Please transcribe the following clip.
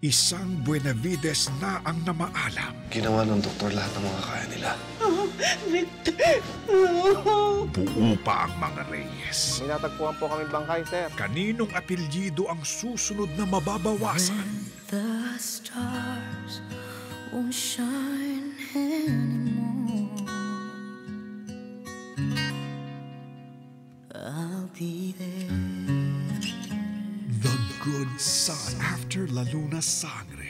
Isang Buenavides na ang namaalam. Ginawa ng doktor lahat ng mga kaya nila. Buo pa ang mga Reyes. May natagpuan po kami bangkay, sir. Kaninong apelyido ang susunod na mababawasan? The stars won't shine anymore. I'll be there. Good Son after La Luna Sangre.